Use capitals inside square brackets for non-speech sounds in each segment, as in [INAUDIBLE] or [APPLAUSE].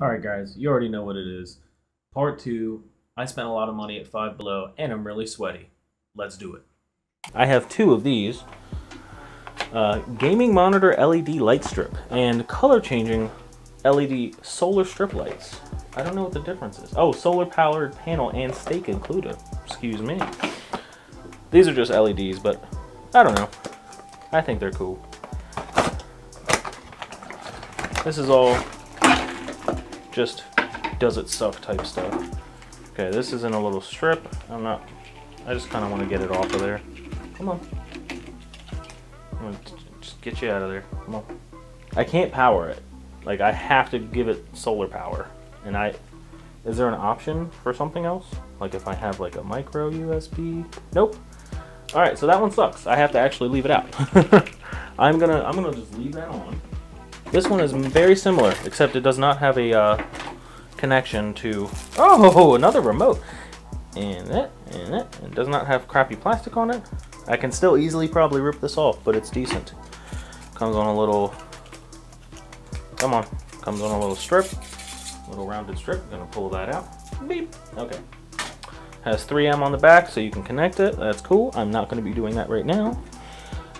Alright guys, you already know what it is. Part 2, I spent a lot of money at Five Below and I'm really sweaty. Let's do it. I have two of these. Uh, gaming monitor LED light strip and color changing LED solar strip lights. I don't know what the difference is. Oh, solar powered panel and stake included. Excuse me. These are just LEDs, but I don't know. I think they're cool. This is all just does it suck type stuff. Okay, this is in a little strip. I'm not, I just kind of want to get it off of there. Come on. I'm gonna just get you out of there. Come on. I can't power it. Like, I have to give it solar power. And I, is there an option for something else? Like if I have like a micro USB? Nope. All right, so that one sucks. I have to actually leave it out. [LAUGHS] I'm gonna, I'm gonna just leave that on. This one is very similar, except it does not have a uh, connection to... Oh, another remote. And that, and that. It does not have crappy plastic on it. I can still easily probably rip this off, but it's decent. Comes on a little... Come on. Comes on a little strip. Little rounded strip. Gonna pull that out. Beep. Okay. Has 3M on the back, so you can connect it. That's cool. I'm not gonna be doing that right now.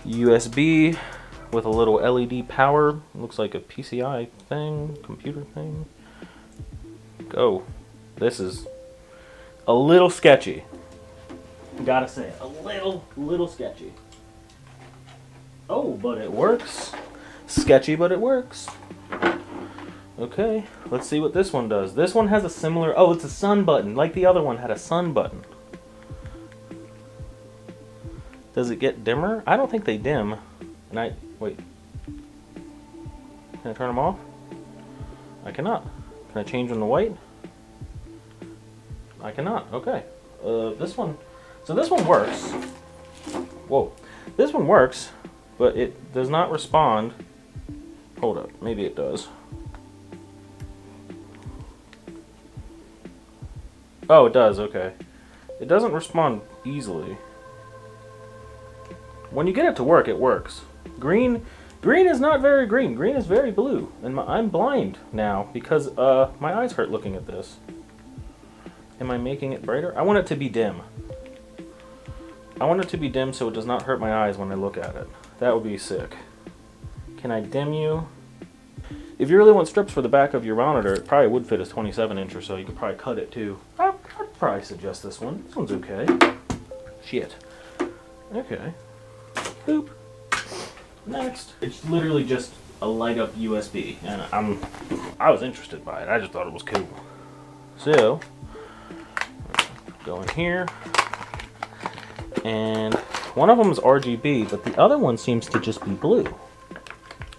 USB with a little LED power. Looks like a PCI thing, computer thing. Go. This is a little sketchy. Gotta say, a little, little sketchy. Oh, but it works. Sketchy, but it works. Okay, let's see what this one does. This one has a similar, oh, it's a sun button, like the other one had a sun button. Does it get dimmer? I don't think they dim. And I, wait. Can I turn them off? I cannot. Can I change them to white? I cannot, okay. Uh, this one, so this one works. Whoa. This one works, but it does not respond. Hold up, maybe it does. Oh, it does, okay. It doesn't respond easily. When you get it to work, it works. Green, green is not very green. Green is very blue. And my, I'm blind now because uh, my eyes hurt looking at this. Am I making it brighter? I want it to be dim. I want it to be dim so it does not hurt my eyes when I look at it. That would be sick. Can I dim you? If you really want strips for the back of your monitor, it probably would fit a 27 inch or so. You could probably cut it too. I'd probably suggest this one. This one's okay. Shit. Okay. Boop. Next. It's literally just a light up USB, and I'm I was interested by it. I just thought it was cool. So go in here, and one of them is RGB, but the other one seems to just be blue.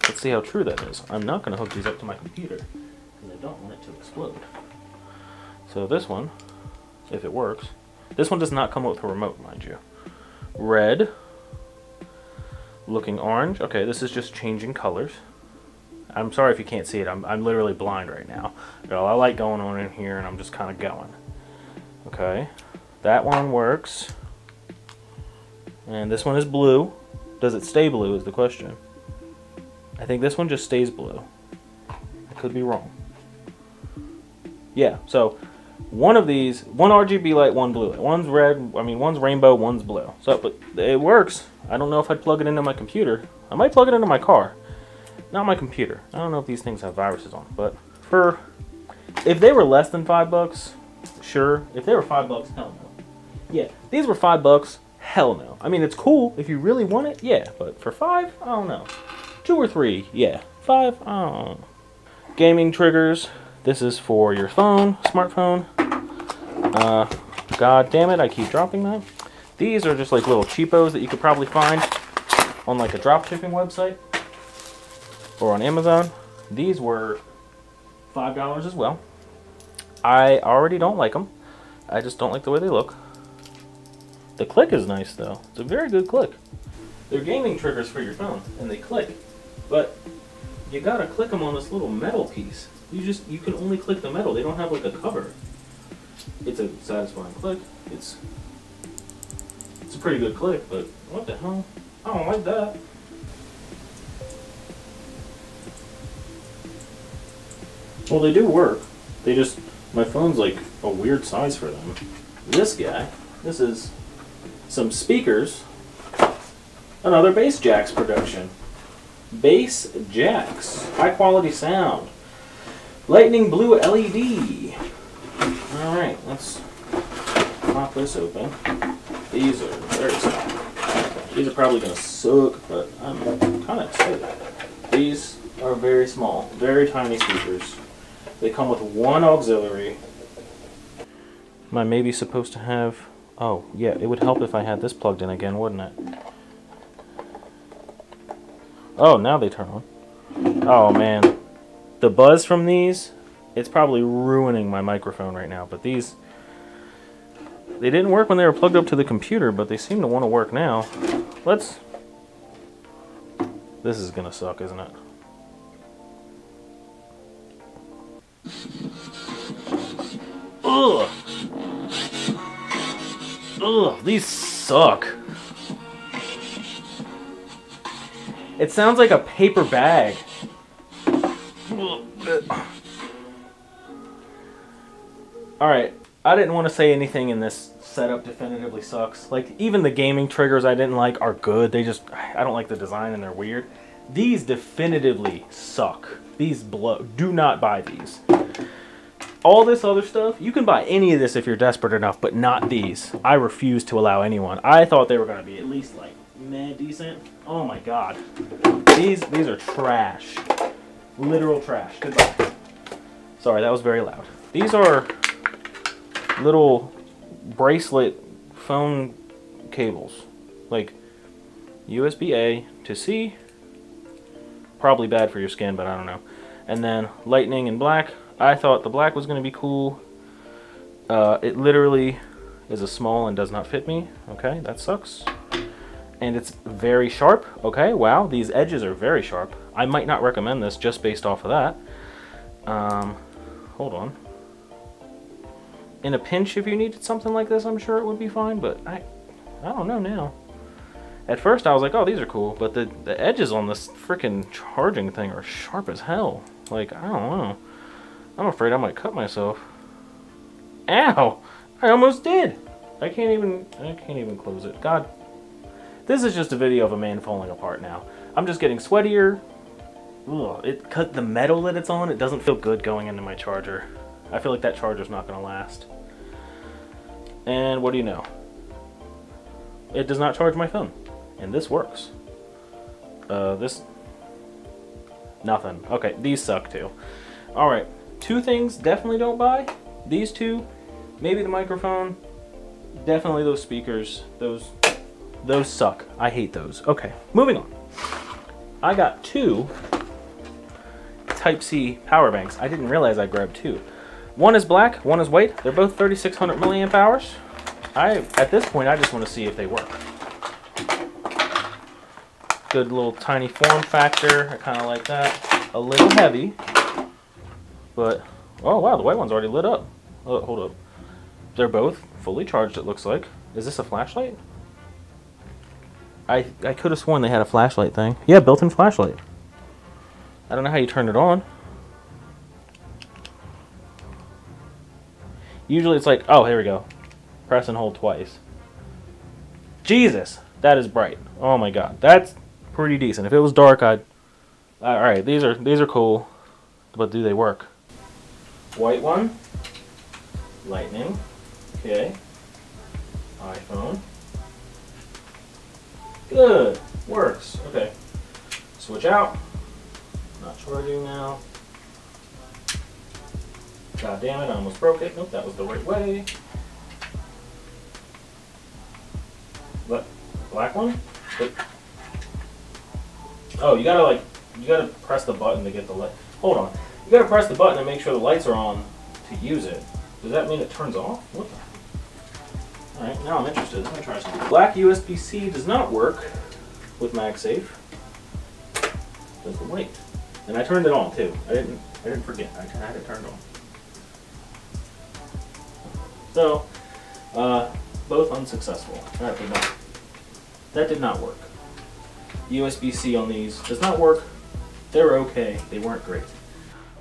Let's see how true that is. I'm not going to hook these up to my computer because I don't want it to explode. So this one, if it works, this one does not come with a remote, mind you. Red, looking orange. Okay, this is just changing colors. I'm sorry if you can't see it. I'm, I'm literally blind right now. Got a lot of light going on in here and I'm just kind of going. Okay, that one works. And this one is blue. Does it stay blue is the question. I think this one just stays blue. I could be wrong. Yeah, so one of these, one RGB light, one blue light. One's red, I mean, one's rainbow, one's blue. So, but it works. I don't know if I'd plug it into my computer. I might plug it into my car. Not my computer. I don't know if these things have viruses on but for, if they were less than five bucks, sure. If they were five bucks, hell no. Yeah, these were five bucks, hell no. I mean, it's cool if you really want it, yeah, but for five, I don't know. Two or three, yeah. Five, I don't know. Gaming triggers. This is for your phone, smartphone. Uh, God damn it, I keep dropping that. These are just like little cheapos that you could probably find on like a drop shipping website or on Amazon. These were $5 as well. I already don't like them. I just don't like the way they look. The click is nice though. It's a very good click. They're gaming triggers for your phone and they click, but you gotta click them on this little metal piece. You just, you can only click the metal. They don't have like a cover. It's a satisfying click. It's, it's a pretty good click, but what the hell? I don't like that. Well, they do work. They just, my phone's like a weird size for them. This guy, this is some speakers. Another Bass Jaxx production. Bass Jaxx. High quality sound. Lightning blue LED. Alright, let's pop this open. These are very small. These are probably going to suck, but I'm kind of excited. These are very small, very tiny speakers. They come with one auxiliary. Am I maybe supposed to have... Oh, yeah, it would help if I had this plugged in again, wouldn't it? Oh, now they turn on. Oh, man. The buzz from these, it's probably ruining my microphone right now, but these... They didn't work when they were plugged up to the computer, but they seem to want to work now. Let's... This is gonna suck, isn't it? Ugh! Ugh, these suck. It sounds like a paper bag. Alright, I didn't want to say anything in this setup definitively sucks. Like, even the gaming triggers I didn't like are good. They just, [SIGHS] I don't like the design and they're weird. These definitively suck. These blow. Do not buy these. All this other stuff, you can buy any of this if you're desperate enough, but not these. I refuse to allow anyone. I thought they were going to be at least like, meh, decent. Oh my god. These, these are trash. Literal trash. Goodbye. Sorry, that was very loud. These are little bracelet phone cables. Like USB A to C. Probably bad for your skin, but I don't know. And then lightning and black. I thought the black was going to be cool. Uh, it literally is a small and does not fit me. Okay, that sucks. And it's very sharp. Okay, wow, these edges are very sharp. I might not recommend this just based off of that. Um, hold on in a pinch if you needed something like this, I'm sure it would be fine, but I, I don't know now. At first I was like, oh, these are cool, but the, the edges on this freaking charging thing are sharp as hell. Like, I don't know. I'm afraid I might cut myself. Ow! I almost did! I can't even, I can't even close it. God. This is just a video of a man falling apart now. I'm just getting sweatier. Ugh, it cut the metal that it's on. It doesn't feel good going into my charger. I feel like that charger's not going to last. And what do you know? It does not charge my phone. And this works. Uh, this... Nothing. Okay, these suck too. Alright, two things definitely don't buy. These two, maybe the microphone, definitely those speakers. Those, those suck. I hate those. Okay, moving on. I got two Type-C power banks. I didn't realize I grabbed two. One is black, one is white. They're both 3600 milliamp hours. I, at this point, I just want to see if they work. Good little tiny form factor. I kind of like that. A little heavy, but, oh wow, the white one's already lit up. Oh, hold up. They're both fully charged, it looks like. Is this a flashlight? I, I could have sworn they had a flashlight thing. Yeah, built-in flashlight. I don't know how you turn it on. Usually it's like, oh, here we go. Press and hold twice. Jesus, that is bright. Oh my god, that's pretty decent. If it was dark, I'd... Alright, these are, these are cool, but do they work? White one. Lightning. Okay. iPhone. Good. Works. Okay. Switch out. Not charging now. God damn it, I almost broke it. Nope, that was the right way. What? Black one? Oh, you gotta like, you gotta press the button to get the light. Hold on. You gotta press the button and make sure the lights are on to use it. Does that mean it turns off? What the? Alright, now I'm interested. Let me try something. Black USB-C does not work with MagSafe. Does the light. And I turned it on too. I didn't I didn't forget. I had it turned on. So, uh, both unsuccessful. That did not. That did not work. USB-C on these does not work. They were okay. They weren't great.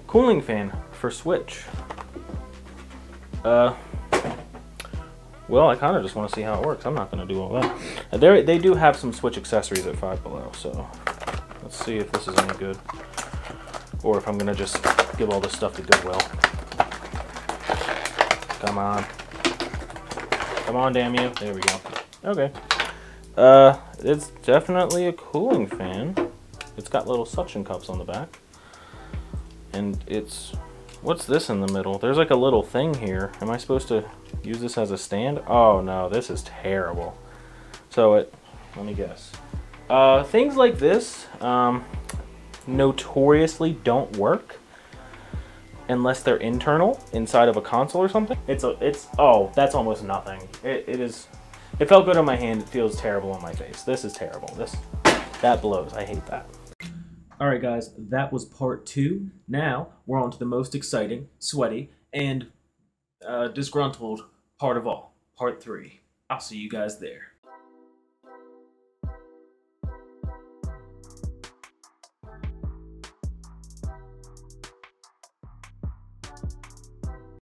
cooling fan for Switch. Uh, well, I kind of just want to see how it works. I'm not going to do all that. Uh, they they do have some Switch accessories at Five Below, so let's see if this is any good. Or if I'm going to just give all this stuff to Goodwill. Come on. Come on, damn you. There we go. Okay. Uh, it's definitely a cooling fan. It's got little suction cups on the back. And it's... What's this in the middle? There's like a little thing here. Am I supposed to use this as a stand? Oh no, this is terrible. So it... Let me guess. Uh, things like this um, notoriously don't work unless they're internal inside of a console or something. It's a, it's, oh, that's almost nothing. It, it is, it felt good on my hand. It feels terrible on my face. This is terrible. This, that blows. I hate that. All right, guys, that was part two. Now we're on to the most exciting, sweaty, and uh, disgruntled part of all, part three. I'll see you guys there.